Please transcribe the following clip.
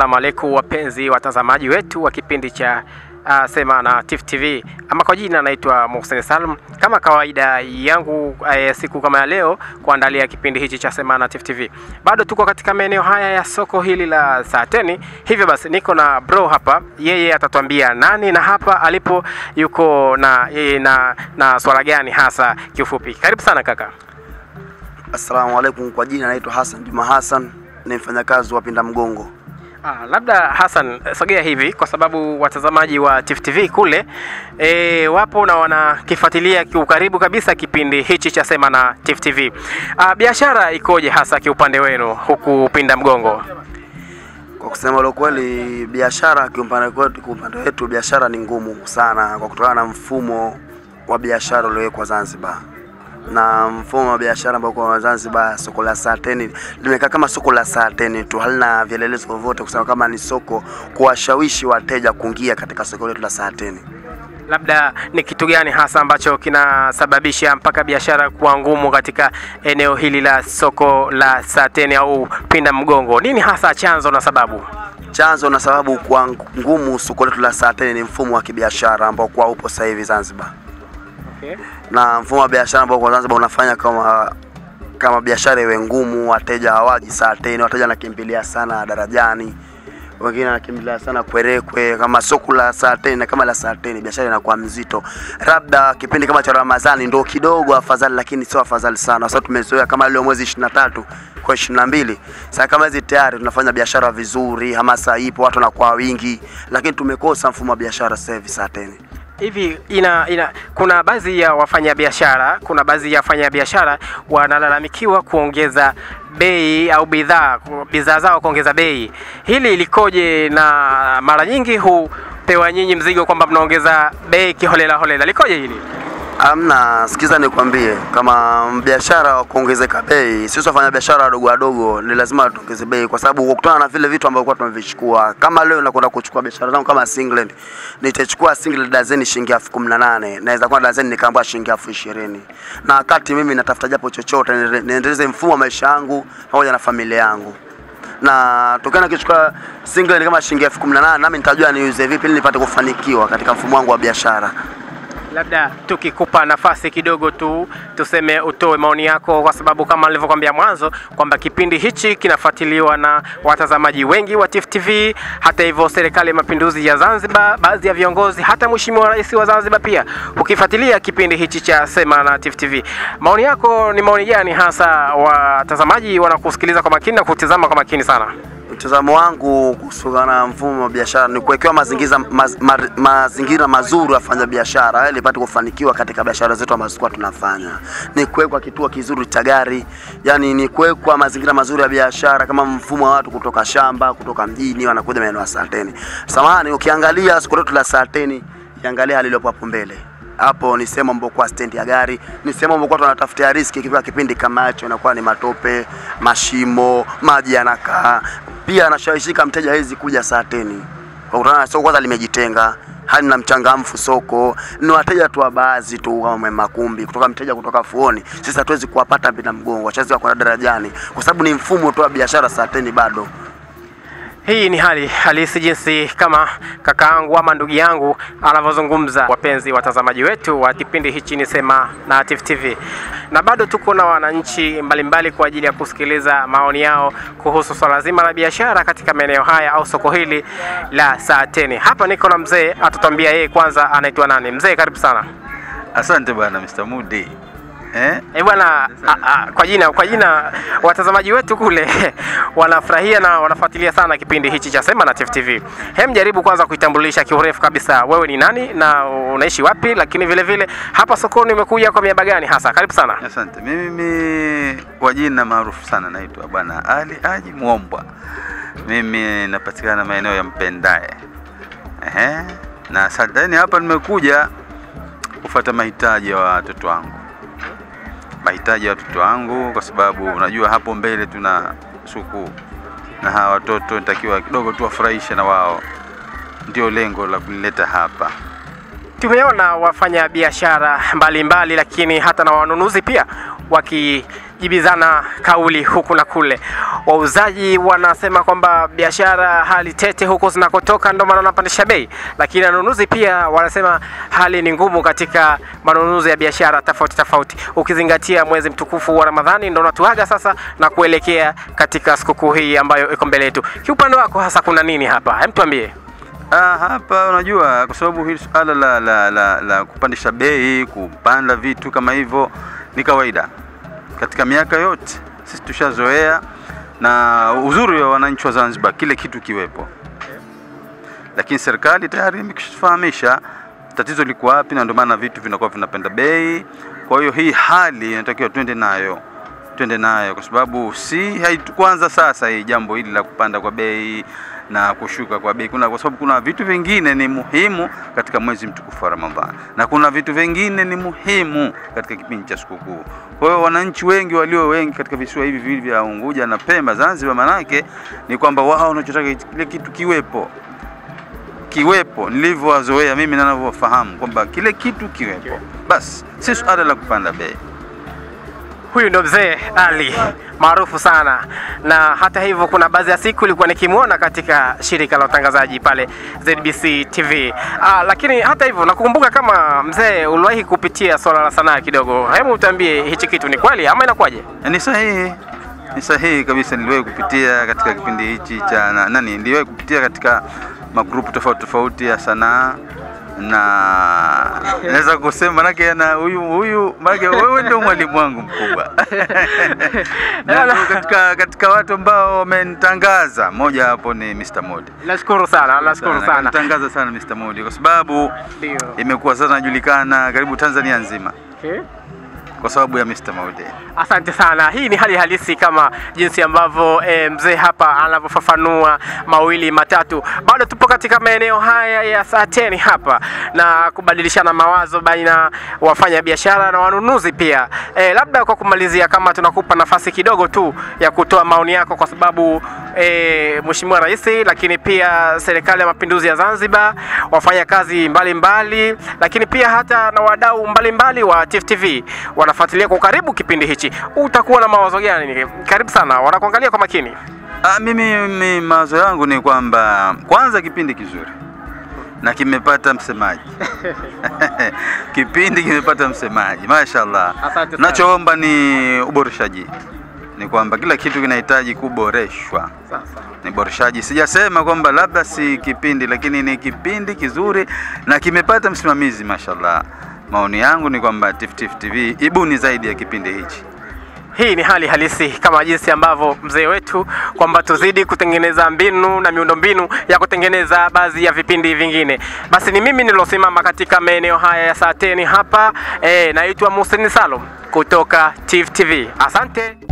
Asalamu alaikum wapenzi watazamaji wetu wa kipindi cha uh, Sema na Tifu TV. Ama kwa jina naitwa Mohsen Salum. Kama kawaida yangu uh, siku kama ya leo kuandalia kipindi hichi cha Sema na Tifu TV. Bado tuko katika maeneo haya ya soko hili la Saateni. Hivyo basi niko na bro hapa, yeye atatuambia nani na hapa alipo yuko na yeye na, na swala gani hasa kiufupi. Karibu sana kaka. Assalamu alaikum, kwa jina naitwa Hassan Juma Hassan, ni mfanyakazi wa Pinda Mgongo. Ah, labda Hassan, sogea hivi kwa sababu watazamaji wa Tifu TV kule e, wapo na wanakifuatilia kiukaribu kabisa kipindi hichi cha Sema na Tifu TV. Ah, biashara ikoje hasa kiupande wenu huku Pinda Mgongo? Kwa kusema lo kweli, biashara kiupande wetu biashara ni ngumu sana kwa kutokana na mfumo wa biashara uliowekwa Zanzibar na mfumo wa biashara ambao kwa Zanzibar, soko la saa 10 limekaa kama soko la saa 10 tu, halina vielelezo vyovyote kusema kama ni soko kuwashawishi wateja kuingia katika soko letu la saa 10. Labda ni kitu gani hasa ambacho kinasababisha mpaka biashara kuwa ngumu katika eneo hili la soko la Sateni au Pinda Mgongo? Nini hasa chanzo na sababu? Chanzo na sababu kwa ngumu soko letu la Sateni ni mfumo wa kibiashara ambao kwa upo sasa hivi Zanzibar Na mfumo wa biashara ambao kwa Zanzibar unafanya kama kama biashara iwe ngumu, wateja hawaji saa tena, wateja wanakimbilia sana darajani, wengine wanakimbilia sana Kwerekwe. Kama soko la saa tena kama la saa tena, biashara inakuwa mzito. Labda kipindi kama cha Ramadhani ndo kidogo afadhali, lakini sio afadhali sana. Sasa tumezoea kama leo mwezi 23 kwa 22. Sasa kama hizi tayari tunafanya biashara vizuri, hamasa ipo, watu wanakuwa wingi, lakini tumekosa mfumo wa biashara sasa hivi Saateni. Hivi ina, ina kuna baadhi ya wafanyabiashara, kuna baadhi ya wafanyabiashara wanalalamikiwa kuongeza bei au bidhaa bidhaa zao kuongeza bei. Hili likoje? Na mara nyingi hupewa nyinyi mzigo kwamba mnaongeza bei kiholela holela, likoje hili? Amna, sikiza nikwambie, kama biashara wa kuongezeka bei, sisi wafanya biashara wadogo wadogo ni lazima tuongeze bei, kwa sababu kukutana na vile vitu ambavyo tumevichukua. Kama leo nakwenda kuchukua biashara zangu kama singlet, nitachukua singlet dazeni shilingi elfu kumi na nane naweza kuwa dazeni nikaambia shilingi elfu ishirini na wakati mimi natafuta japo chochote niendeleze mfumo wa maisha yangu pamoja na familia yangu na tukiwa kichukua singlet kama shilingi elfu kumi na nane nami nitajua niuze vipi ili nipate kufanikiwa katika mfumo wangu wa biashara. Labda tukikupa nafasi kidogo tu tuseme utoe maoni yako, kwa sababu kama nilivyokuambia mwanzo kwamba kipindi hichi kinafuatiliwa na watazamaji wengi wa Tifu TV. Hata hivyo, serikali ya mapinduzi ya Zanzibar, baadhi ya viongozi, hata mheshimiwa rais wa Zanzibar pia ukifuatilia kipindi hichi cha Sema na Tifu TV. Maoni yako ni maoni gani hasa? Watazamaji wanakusikiliza kwa makini na kutizama kwa makini sana. Mtazamo wangu kuhusu na mfumo wa biashara ni kuwekewa mazingira, maz, ma, mazingira mazuri wafanya biashara ili ipate kufanikiwa katika biashara zetu ambazo tulikuwa tunafanya. Ni kuwekwa kituo kizuri cha gari, yani ni kuwekwa mazingira mazuri ya biashara, kama mfumo wa watu kutoka shamba, kutoka mjini wanakuja maeneo ya Saateni. Samahani, ukiangalia soko letu la Saateni, iangalia hali iliyopo hapo mbele hapo ni sehemu ambapo kwa stendi ya gari, ni sehemu ambapo tunatafutia riski. Ikifika kipindi kama hicho, inakuwa ni matope, mashimo, maji yanakaa. Pia anashawishika mteja hawezi kuja Saateni kwa kutana na soko kwanza limejitenga hali na mchangamfu soko. Ni wateja tu wa baadhi tu kama makumbi kutoka mteja kutoka fuoni, sisi hatuwezi kuwapata bila mgongo, wachazi wako darajani, kwa sababu ni mfumo tu wa biashara Saateni bado Hii ni hali halisi jinsi kama kakaangu ama ndugu yangu anavyozungumza. Wapenzi watazamaji wetu wa kipindi hichi ni Sema na Tifu TV, na bado tuko na wananchi mbalimbali kwa ajili ya kusikiliza maoni yao kuhusu swala zima la biashara katika maeneo haya au soko hili la Saateni. Hapa niko na mzee, atatuambia yeye kwanza anaitwa nani. Mzee, karibu sana. Asante bwana Mr. Mudi. Eh? Eh bwana, a- a- kwa jina kwa jina watazamaji wetu kule wanafurahia na wanafuatilia sana kipindi hichi cha Sema na Tifu TV. Hem, jaribu kwanza kuitambulisha kiurefu kabisa, wewe ni nani na unaishi wapi, lakini vile vile hapa sokoni umekuja kwa miaba gani hasa? Karibu sana. Asante. Mimi kwa jina maarufu sana naitwa bwana Ali Haji Mwombwa. Mimi napatikana maeneo ya Mpendae. Ehe. Na asanteni hapa nimekuja kufuata mahitaji ya watoto wangu. Ya watoto wangu kwa sababu unajua hapo mbele tuna suku na hawa watoto nitakiwa kidogo tuwafurahishe na wao. Ndio lengo la kunileta hapa. Tumeona wafanya biashara mbalimbali, lakini hata na wanunuzi pia wakijibizana kauli huku na kule. Wauzaji wanasema kwamba biashara hali tete huko zinakotoka, ndio maana wanapandisha bei, lakini wanunuzi pia wanasema hali ni ngumu katika manunuzi ya biashara tofauti tofauti, ukizingatia mwezi mtukufu wa Ramadhani ndio unatuaga sasa na kuelekea katika sikukuu hii ambayo iko mbele yetu. Kiupande wako hasa kuna nini hapa? Hem, tuambie. Ah, hapa unajua kwa sababu hili suala la, la, la, la kupandisha bei, kupanda vitu kama hivyo ni kawaida. Katika miaka yote, sisi tushazoea, na uzuri wa wananchi wa Zanzibar kile kitu kiwepo, lakini serikali tayari imekishafahamisha tatizo liko wapi, na ndio maana vitu vinakuwa vinapenda bei. Kwa hiyo hii hali inatakiwa twende nayo twende nayo kwa sababu si haitu, kwanza sasa hii jambo hili la kupanda kwa bei na kushuka kwa bei kuna, kwa sababu kuna vitu vingine ni muhimu katika mwezi mtukufu wa Ramadhani na kuna vitu vingine ni muhimu katika kipindi cha sikukuu. Kwa hiyo wananchi wengi walio wengi katika visiwa hivi viwili vya Unguja na Pemba, Zanzibar, manake ni kwamba wao wanachotaka kile kitu kiwepo kiwepo nilivyowazoea mimi na ninavyofahamu kwamba kile kitu kiwepo, basi si suala la kupanda bei. Huyu ndo mzee Ali maarufu sana, na hata hivyo kuna baadhi ya siku ilikuwa nikimwona katika shirika la utangazaji pale ZBC TV. Ah, lakini hata hivyo nakukumbuka kama mzee uliwahi kupitia swala la sanaa kidogo. Hebu utambie hichi kitu ni kweli ama inakuwaje? Ni sahihi, ni sahihi kabisa. Niliwahi kupitia katika kipindi hichi cha na, nani, niliwahi kupitia katika magrupu tofauti tofauti ya sanaa na naweza kusema manake na huyu huyu manake wewe ndio mwalimu wangu mkubwa na katika, katika watu ambao wamenitangaza, moja hapo ni Mr. Modi. Nashukuru sana, nashukuru sana. Nitangaza sana Mr. Modi kwa sababu imekuwa sasa najulikana karibu Tanzania nzima Okay. Kwa sababu ya Mr. Maude. Asante sana. Hii ni hali halisi kama jinsi ambavyo e, mzee hapa anavyofafanua mawili matatu. Bado tupo katika maeneo haya ya Sateni hapa na kubadilishana mawazo baina wafanya biashara na wanunuzi pia. E, labda kwa kumalizia, kama tunakupa nafasi kidogo tu ya kutoa maoni yako, kwa sababu e, Mheshimiwa Rais, lakini pia serikali ya mapinduzi ya Zanzibar, wafanya kazi mbalimbali, lakini pia hata na wadau mbalimbali wa TTV TV wanafuatilia kwa karibu kipindi hichi. Utakuwa na mawazo gani? Karibu sana, wanakuangalia kwa makini. A, mimi, mimi mawazo yangu ni kwamba kwanza kipindi kizuri na kimepata msemaji kipindi kimepata msemaji, mashallah. Nachoomba ni uboreshaji, ni kwamba kila kitu kinahitaji kuboreshwa, Sasa ni boreshaji. Sijasema kwamba labda si kipindi, lakini ni kipindi kizuri na kimepata msimamizi, mashallah. Maoni yangu ni kwamba TIFF TV ibuni zaidi ya kipindi hichi. Hii ni hali halisi kama jinsi ambavyo mzee wetu kwamba tuzidi kutengeneza mbinu na miundombinu ya kutengeneza baadhi ya vipindi vingine. Basi ni mimi nilosimama katika maeneo haya ya Sateni hapa. E, naitwa Muhsin Salum kutoka TIFF TV. Asante.